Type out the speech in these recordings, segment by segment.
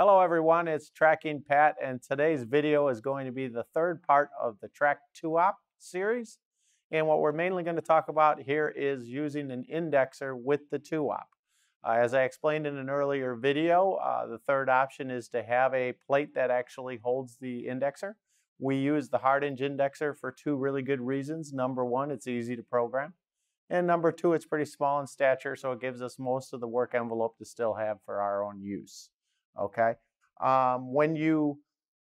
Hello everyone, it's TRAKing Pat and today's video is going to be the third part of the TRAK 2-Op series. And what we're mainly going to talk about here is using an indexer with the 2-Op. Uh, as I explained in an earlier video, uh, the third option is to have a plate that actually holds the indexer. We use the Hardinge indexer for two really good reasons. Number one, it's easy to program. And number two, it's pretty small in stature, so it gives us most of the work envelope to still have for our own use okay? Um, when you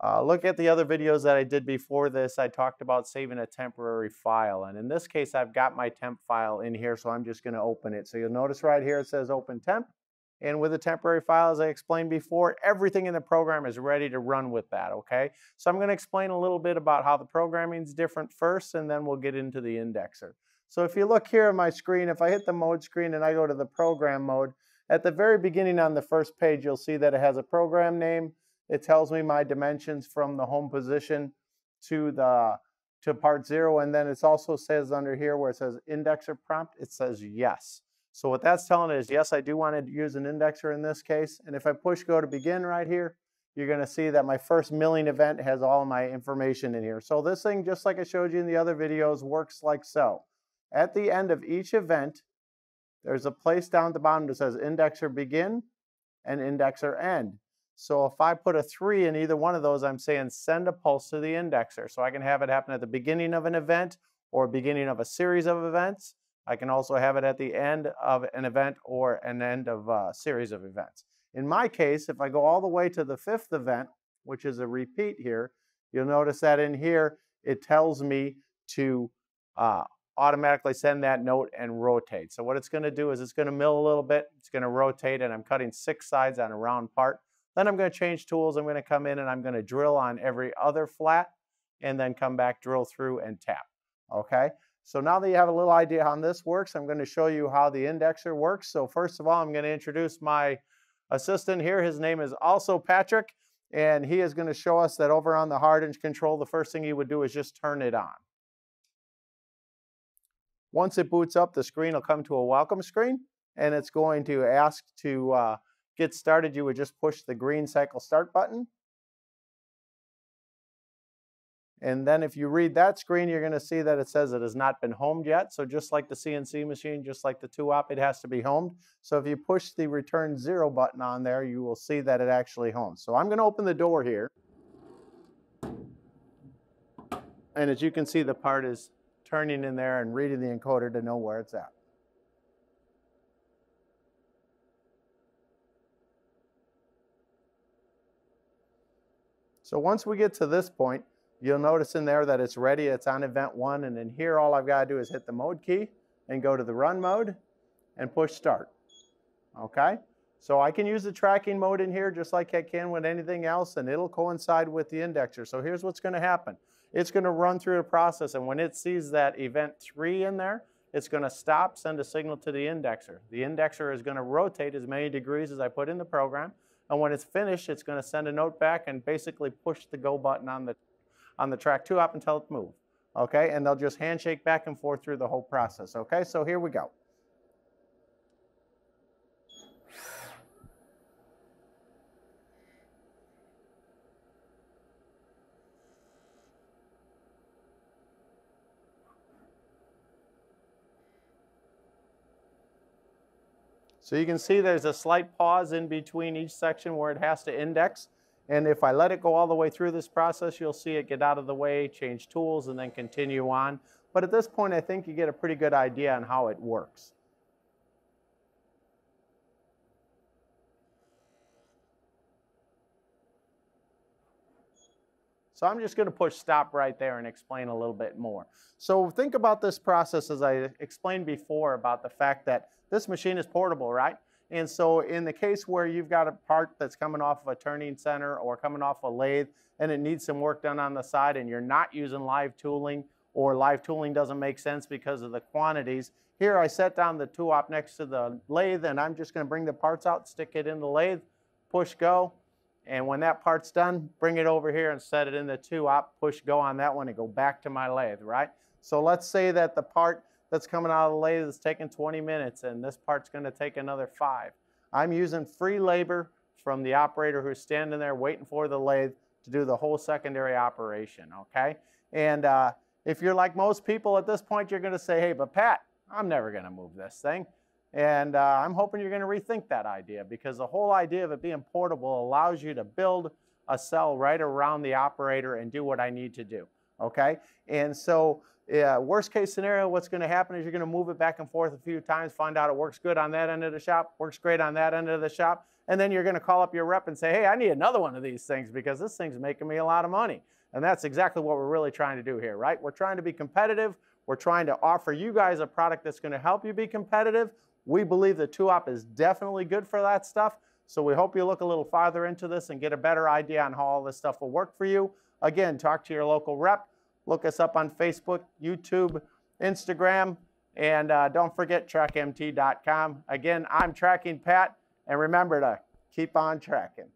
uh, look at the other videos that I did before this, I talked about saving a temporary file. And in this case, I've got my temp file in here, so I'm just going to open it. So you'll notice right here it says open temp. And with a temporary file, as I explained before, everything in the program is ready to run with that, okay? So I'm going to explain a little bit about how the programming is different first, and then we'll get into the indexer. So if you look here on my screen, if I hit the mode screen and I go to the program mode, at the very beginning on the first page, you'll see that it has a program name. It tells me my dimensions from the home position to the to part zero. And then it also says under here where it says indexer prompt, it says yes. So what that's telling is, yes, I do want to use an indexer in this case. And if I push go to begin right here, you're going to see that my first milling event has all my information in here. So this thing, just like I showed you in the other videos, works like so. At the end of each event, there's a place down at the bottom that says indexer begin and indexer end. So if I put a 3 in either one of those, I'm saying send a pulse to the indexer. So I can have it happen at the beginning of an event or beginning of a series of events. I can also have it at the end of an event or an end of a series of events. In my case, if I go all the way to the fifth event, which is a repeat here, you'll notice that in here, it tells me to uh, automatically send that note and rotate. So what it's going to do is it's going to mill a little bit, it's going to rotate, and I'm cutting six sides on a round part. Then I'm going to change tools. I'm going to come in and I'm going to drill on every other flat and then come back, drill through, and tap. Okay? So now that you have a little idea how this works, I'm going to show you how the indexer works. So first of all, I'm going to introduce my assistant here. His name is also Patrick, and he is going to show us that over on the Hardinge control, the first thing he would do is just turn it on. Once it boots up, the screen will come to a welcome screen, and it's going to ask to uh, get started. You would just push the green cycle start button. And then if you read that screen, you're going to see that it says it has not been homed yet. So just like the CNC machine, just like the 2-op, it has to be homed. So if you push the return zero button on there, you will see that it actually homes. So I'm going to open the door here. And as you can see, the part is turning in there and reading the encoder to know where it's at. So once we get to this point, you'll notice in there that it's ready, it's on event one, and in here all I've got to do is hit the mode key and go to the run mode and push start. Okay? So I can use the TRAKing mode in here just like I can with anything else, and it'll coincide with the indexer. So here's what's going to happen. It's going to run through the process, and when it sees that event 3 in there, it's going to stop, send a signal to the indexer. The indexer is going to rotate as many degrees as I put in the program, and when it's finished, it's going to send a note back and basically push the go button on the, on the TRAK 2 op until it moves. Okay, and they'll just handshake back and forth through the whole process. Okay, so here we go. So you can see there's a slight pause in between each section where it has to index. And if I let it go all the way through this process, you'll see it get out of the way, change tools, and then continue on. But at this point, I think you get a pretty good idea on how it works. So I'm just going to push stop right there and explain a little bit more. So think about this process as I explained before about the fact that this machine is portable, right? And so in the case where you've got a part that's coming off of a turning center or coming off a lathe and it needs some work done on the side and you're not using live tooling or live tooling doesn't make sense because of the quantities, here I set down the 2-op next to the lathe and I'm just going to bring the parts out, stick it in the lathe, push go, and when that part's done, bring it over here and set it in the 2-op, push go on that one and go back to my lathe, right? So let's say that the part that's coming out of the lathe is taking 20 minutes and this part's gonna take another five. I'm using free labor from the operator who's standing there waiting for the lathe to do the whole secondary operation, okay? And uh, if you're like most people at this point, you're gonna say, hey, but Pat, I'm never gonna move this thing. And uh, I'm hoping you're gonna rethink that idea because the whole idea of it being portable allows you to build a cell right around the operator and do what I need to do, okay? And so worst case scenario, what's going to happen is you're going to move it back and forth a few times, find out it works good on that end of the shop, works great on that end of the shop, and then you're going to call up your rep and say, hey, I need another one of these things because this thing's making me a lot of money. And that's exactly what we're really trying to do here, right? We're trying to be competitive. We're trying to offer you guys a product that's going to help you be competitive. We believe the 2-op is definitely good for that stuff. So we hope you look a little farther into this and get a better idea on how all this stuff will work for you. Again, talk to your local rep. Look us up on Facebook, YouTube, Instagram, and uh, don't forget trakmt.com. Again, I'm TRAKing Pat, and remember to keep on TRAKing.